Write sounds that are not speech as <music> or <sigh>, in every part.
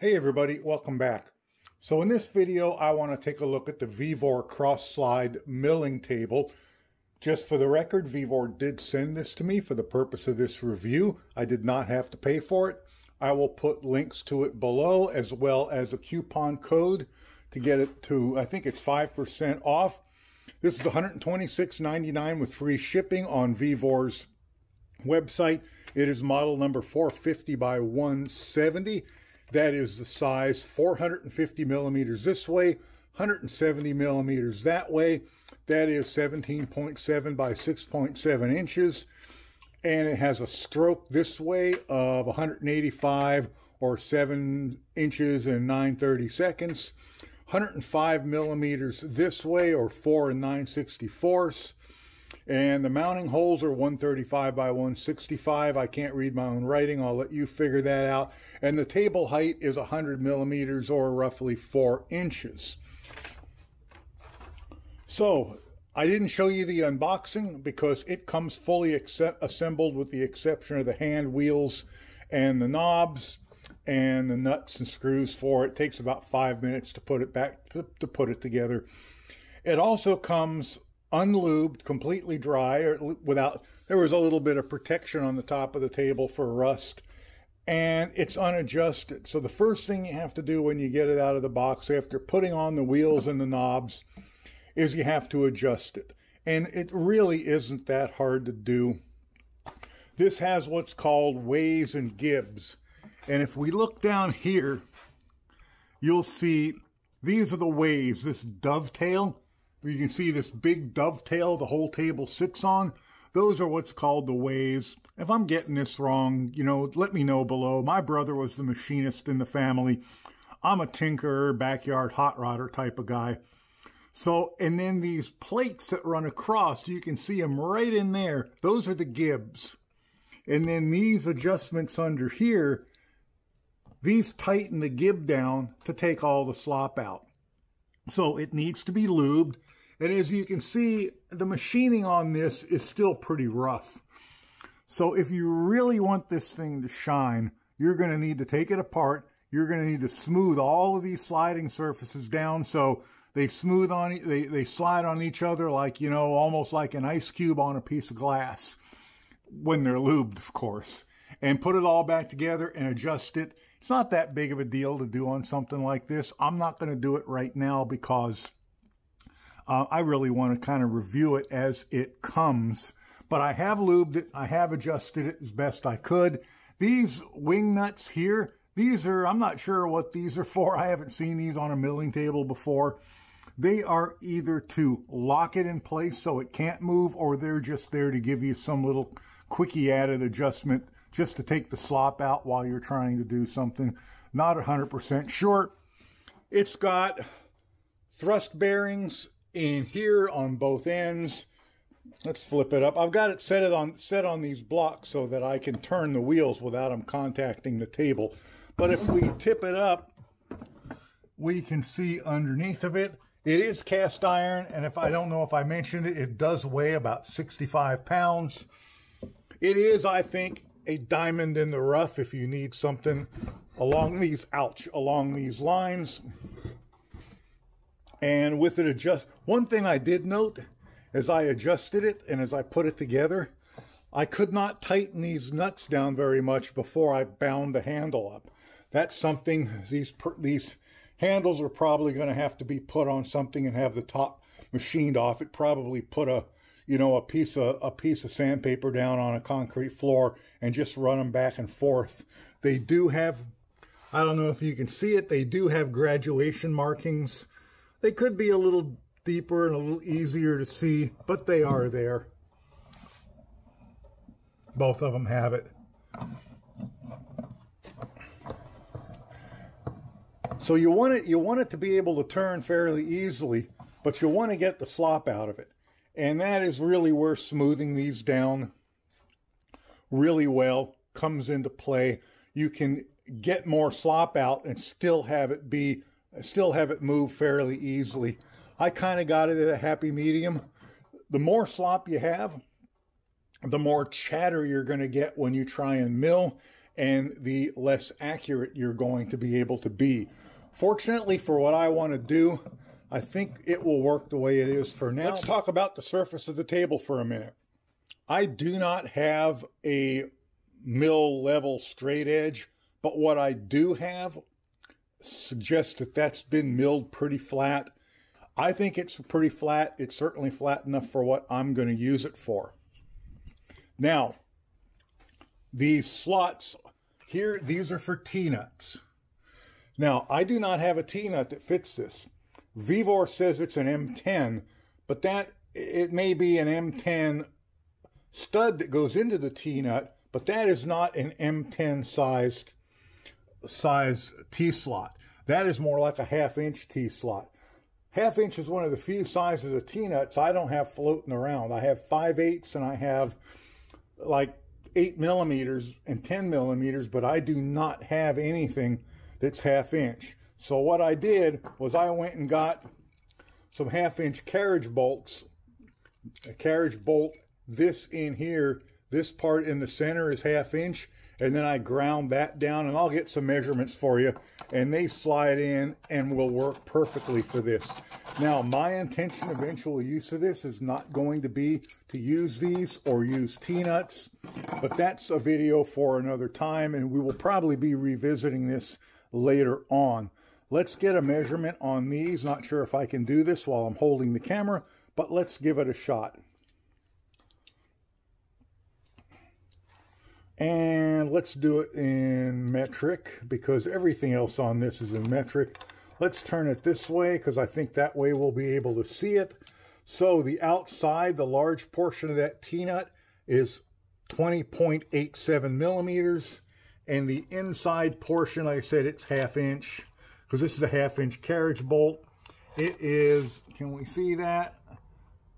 Hey everybody, welcome back. So in this video, I want to take a look at the Vevor cross slide milling table. Just for the record, Vevor did send this to me for the purpose of this review. I did not have to pay for it. I will put links to it below as well as a coupon code to get it to, I think it's 5% off. This is $126.99 with free shipping on Vevor's website. It is model number 450 by 170. That is the size 450 millimeters this way, 170 millimeters that way. That is 17.7 by 6.7 inches. And it has a stroke this way of 185 or 7 inches and 9 32nds. 105 millimeters this way or 4 and 9 64ths. And the mounting holes are 135 by 165. I can't read my own writing. I'll let you figure that out. And the table height is 100 millimeters or roughly 4 inches. So I didn't show you the unboxing because it comes fully assembled with the exception of the hand wheels and the knobs and the nuts and screws for it. it takes about five minutes to put it back to, to put it together. It also comes unlubed, completely dry, or without, there was a little bit of protection on the top of the table for rust, and it's unadjusted. So the first thing you have to do when you get it out of the box after putting on the wheels and the knobs is you have to adjust it. And it really isn't that hard to do. This has what's called ways and gibs. And if we look down here, you'll see these are the ways, this dovetail you can see this big dovetail the whole table sits on. Those are what's called the ways. If I'm getting this wrong, you know, let me know below. My brother was the machinist in the family. I'm a tinkerer, backyard hot rodder type of guy. So, and then these plates that run across, you can see them right in there. Those are the gibs. And then these adjustments under here, these tighten the gib down to take all the slop out. So it needs to be lubed. And as you can see, the machining on this is still pretty rough. So if you really want this thing to shine, you're going to need to take it apart. You're going to need to smooth all of these sliding surfaces down so they smooth on, they, they slide on each other like, you know, almost like an ice cube on a piece of glass when they're lubed, of course. And put it all back together and adjust it. It's not that big of a deal to do on something like this. I'm not going to do it right now because uh, I really want to kind of review it as it comes. But I have lubed it. I have adjusted it as best I could. These wing nuts here, these are, I'm not sure what these are for. I haven't seen these on a milling table before. They are either to lock it in place so it can't move or they're just there to give you some little quickie added adjustment just to take the slop out while you're trying to do something. Not 100% sure. It's got thrust bearings in here on both ends. Let's flip it up. I've got it set it on set on these blocks so that I can turn the wheels without them contacting the table. But if we tip it up, we can see underneath of it. It is cast iron, and if I don't know if I mentioned it, it does weigh about 65 pounds. It is, I think, a diamond in the rough if you need something along these, ouch, along these lines. And with it adjust, one thing I did note as I adjusted it and as I put it together, I could not tighten these nuts down very much before I bound the handle up. That's something, these, these handles are probably going to have to be put on something and have the top machined off. It probably put a, you know, a piece of, a piece of sandpaper down on a concrete floor and just run them back and forth. They do have, I don't know if you can see it, they do have graduation markings they could be a little deeper and a little easier to see, but they are there. Both of them have it. So you want it you want it to be able to turn fairly easily, but you want to get the slop out of it. And that is really where smoothing these down really well comes into play. You can get more slop out and still have it be still have it move fairly easily. I kind of got it at a happy medium. The more slop you have, the more chatter you're going to get when you try and mill. and the less accurate you're going to be able to be. Fortunately for what I want to do, I think it will work the way it is for now. Let's talk about the surface of the table for a minute. I do not have a mill level straight edge, but what I do have suggests that that's been milled pretty flat. I think it's pretty flat. It's certainly flat enough for what I'm going to use it for. Now, these slots here, these are for T-nuts. Now, I do not have a T-nut that fits this. Vevor says it's an M10, but that it may be an M10 stud that goes into the T-nut, but that is not an M10 sized size T-slot. That is more like a half inch T-slot. Half inch is one of the few sizes of T-nuts I don't have floating around. I have 5 eighths and I have like 8 millimeters and 10 millimeters, but I do not have anything that's half inch. So what I did was I went and got some half inch carriage bolts, a carriage bolt, this in here, this part in the center is half inch, and then I ground that down and I'll get some measurements for you and they slide in and will work perfectly for this. Now my intention eventual use of this is not going to be to use these or use T-nuts but that's a video for another time and we will probably be revisiting this later on. Let's get a measurement on these. Not sure if I can do this while I'm holding the camera, but let's give it a shot. And let's do it in metric because everything else on this is in metric. Let's turn it this way because I think that way we'll be able to see it. So the outside, the large portion of that T-nut is 20.87 millimeters. And the inside portion, like I said, it's half inch because this is a half inch carriage bolt. It is, can we see that?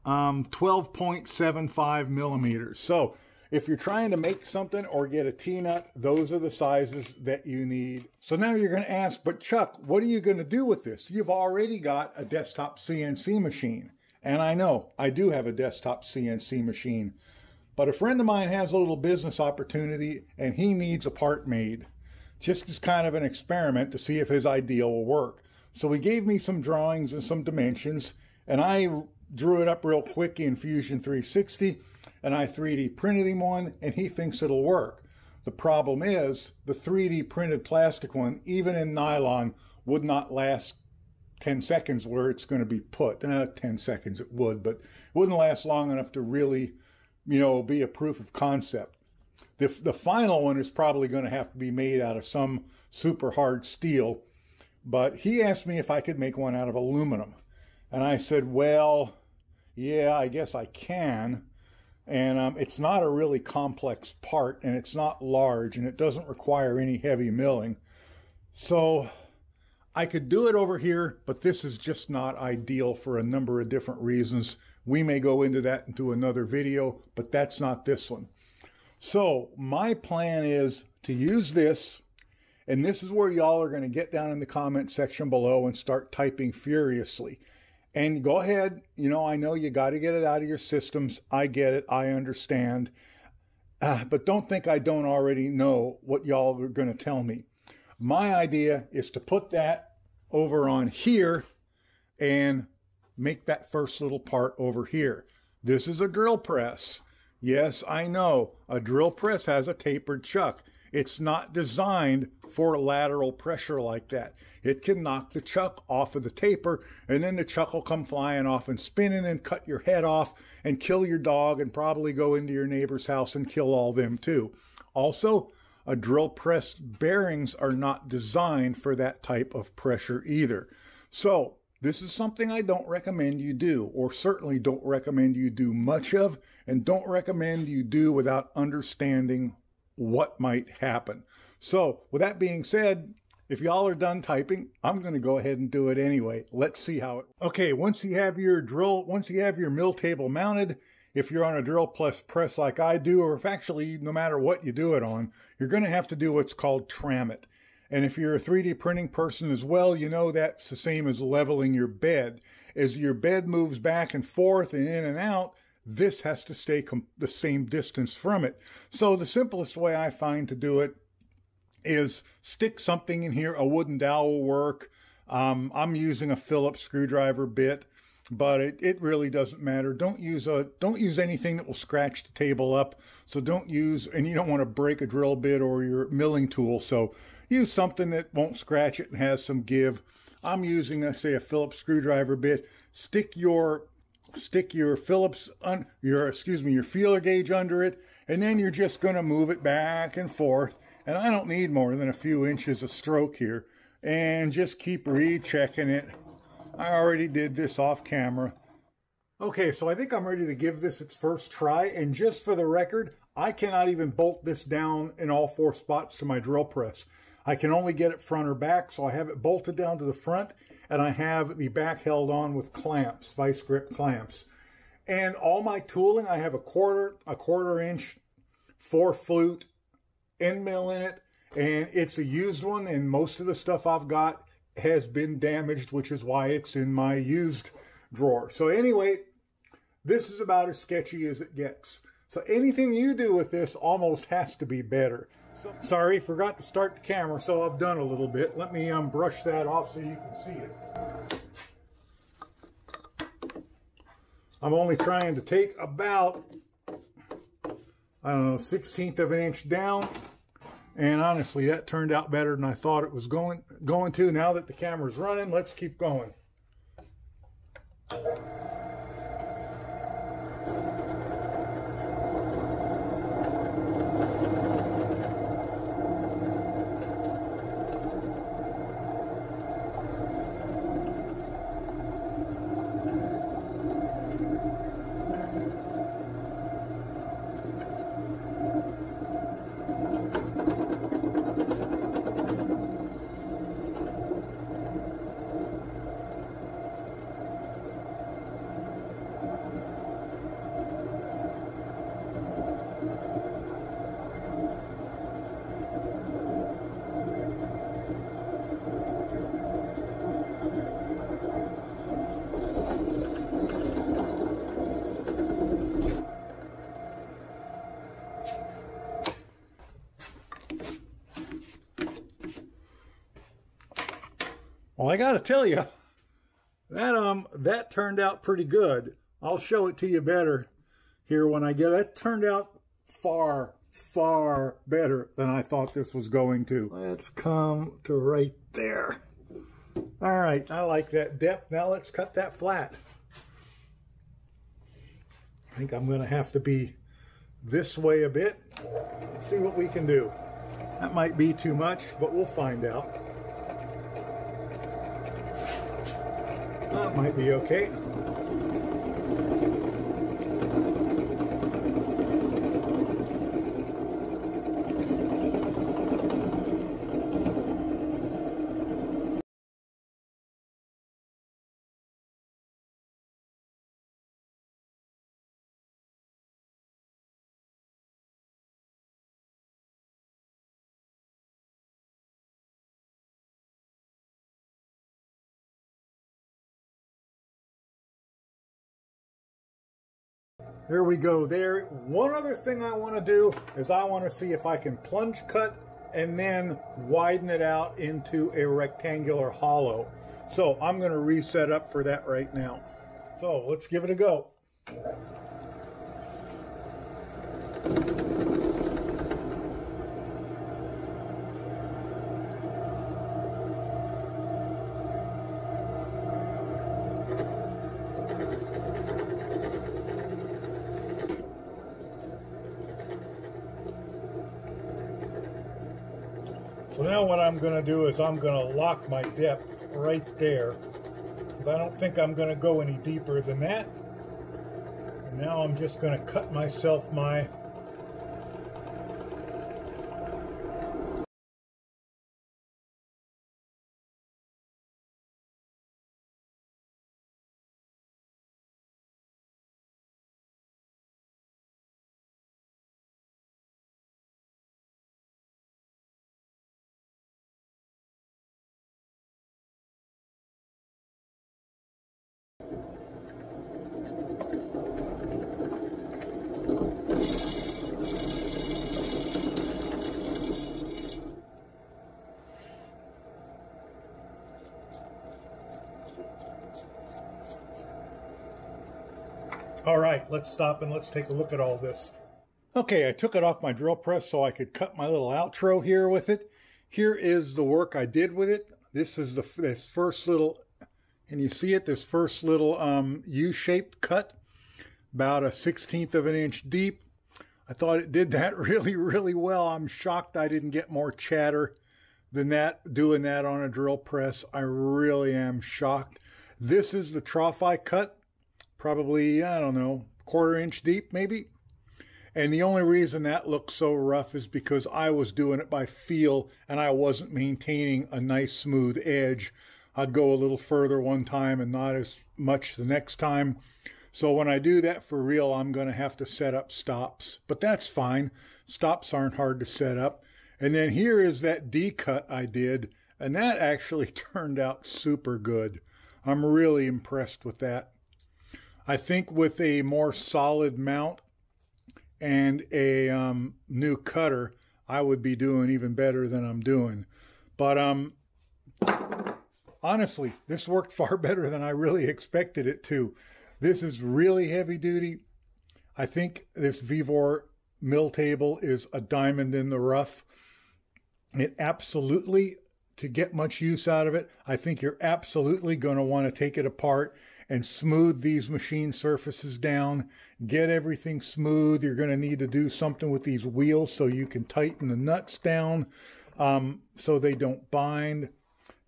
Um, 12.75 millimeters. So if you're trying to make something or get a T-nut, those are the sizes that you need. So now you're going to ask, but Chuck, what are you going to do with this? You've already got a desktop CNC machine. And I know I do have a desktop CNC machine. But a friend of mine has a little business opportunity and he needs a part made just as kind of an experiment to see if his idea will work. So he gave me some drawings and some dimensions, and I drew it up real quick in Fusion 360, and I 3D printed him one, and he thinks it'll work. The problem is, the 3D printed plastic one, even in nylon, would not last 10 seconds where it's going to be put. Uh, 10 seconds it would, but it wouldn't last long enough to really, you know, be a proof of concept. The, the final one is probably going to have to be made out of some super hard steel. But he asked me if I could make one out of aluminum. And I said, well, yeah, I guess I can. And um, it's not a really complex part, and it's not large, and it doesn't require any heavy milling. So I could do it over here, but this is just not ideal for a number of different reasons. We may go into that into another video, but that's not this one. So my plan is to use this, and this is where y'all are going to get down in the comment section below and start typing furiously. And go ahead, you know, I know you got to get it out of your systems. I get it. I understand. Uh, but don't think I don't already know what y'all are going to tell me. My idea is to put that over on here and make that first little part over here. This is a drill press. Yes, I know, a drill press has a tapered chuck. It's not designed for lateral pressure like that. It can knock the chuck off of the taper, and then the chuck will come flying off and spin and cut your head off and kill your dog and probably go into your neighbor's house and kill all them too. Also, a drill press bearings are not designed for that type of pressure either. So this is something I don't recommend you do, or certainly don't recommend you do much of, and don't recommend you do without understanding what might happen. So, with that being said, if y'all are done typing, I'm going to go ahead and do it anyway. Let's see how it. Okay, once you have your drill, once you have your mill table mounted, if you're on a drill plus press like I do, or if actually no matter what you do it on, you're going to have to do what's called tram it. And if you're a 3D printing person as well, you know that's the same as leveling your bed. As your bed moves back and forth and in and out, this has to stay the same distance from it. So the simplest way I find to do it is stick something in here. A wooden dowel will work. Um, I'm using a Phillips screwdriver bit, but it, it really doesn't matter. Don't use a don't use anything that will scratch the table up. So don't use and you don't want to break a drill bit or your milling tool. So use something that won't scratch it and has some give. I'm using, a, say, a Phillips screwdriver bit. Stick your stick your Phillips, un, your excuse me, your feeler gauge under it, and then you're just going to move it back and forth. And I don't need more than a few inches of stroke here. And just keep rechecking it. I already did this off camera. Okay, so I think I'm ready to give this its first try. And just for the record, I cannot even bolt this down in all four spots to my drill press. I can only get it front or back, so I have it bolted down to the front, and I have the back held on with clamps, vice grip clamps. And all my tooling, I have a quarter, a quarter inch, four flute end mill in it, and it's a used one, and most of the stuff I've got has been damaged, which is why it's in my used drawer. So anyway, this is about as sketchy as it gets. So anything you do with this almost has to be better. Sorry, forgot to start the camera, so I've done a little bit. Let me um, brush that off so you can see it. I'm only trying to take about, I don't know, 16th of an inch down. And honestly, that turned out better than I thought it was going, going to. Now that the camera's running, let's keep going. I got to tell you, that um that turned out pretty good. I'll show it to you better here when I get it. It turned out far, far better than I thought this was going to. Let's come to right there. All right, I like that depth. Now let's cut that flat. I think I'm going to have to be this way a bit. Let's see what we can do. That might be too much, but we'll find out. That might be okay. There we go there. One other thing I want to do is I want to see if I can plunge cut and then widen it out into a rectangular hollow. So I'm going to reset up for that right now. So let's give it a go. I'm going to do is I'm going to lock my depth right there. I don't think I'm going to go any deeper than that. And now I'm just going to cut myself my All right, let's stop and let's take a look at all this. Okay, I took it off my drill press so I could cut my little outro here with it. Here is the work I did with it. This is the this first little, and you see it, this first little um, U-shaped cut, about a 16th of an inch deep. I thought it did <laughs> that really, really well. I'm shocked I didn't get more chatter than that doing that on a drill press. I really am shocked. This is the trough I cut, probably, I don't know, quarter inch deep maybe. And the only reason that looks so rough is because I was doing it by feel and I wasn't maintaining a nice smooth edge. I'd go a little further one time and not as much the next time. So when I do that for real, I'm going to have to set up stops, but that's fine. Stops aren't hard to set up. And then here is that D cut I did, and that actually <laughs> turned out super good. I'm really impressed with that. I think with a more solid mount, and a um, new cutter, I would be doing even better than I'm doing. But um, honestly, this worked <laughs> far better than I really expected it to. This is really heavy duty. I think this Vevor mill table is a diamond in the rough. It absolutely, to get much use out of it, I think you're absolutely going to want to take it apart and smooth these machine surfaces down, get everything smooth. You're going to need to do something with these wheels so you can tighten the nuts down um, so they don't bind.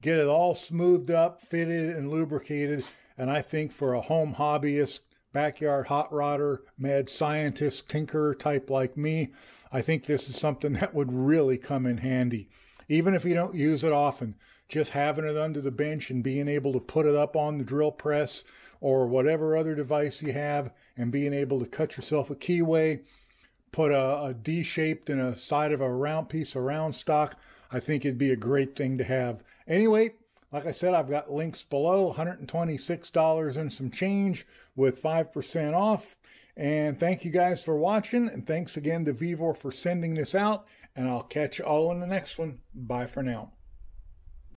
Get it all smoothed up, fitted, and lubricated. And I think for a home hobbyist, backyard hot rodder, mad scientist, tinkerer type like me, I think this is something <laughs> that would really come in handy. Even if you don't use it often, just having it under the bench and being able to put it up on the drill press or whatever other device you have and being able to cut yourself a keyway, put a, a D-shaped in a side of a round piece of round stock, I think it'd be a great thing to have. Anyway, like I said, I've got links below, $126 and some change with 5% off. And thank you guys for watching. And thanks again to Vevor for sending this out. And I'll catch you all in the next one. Bye for now.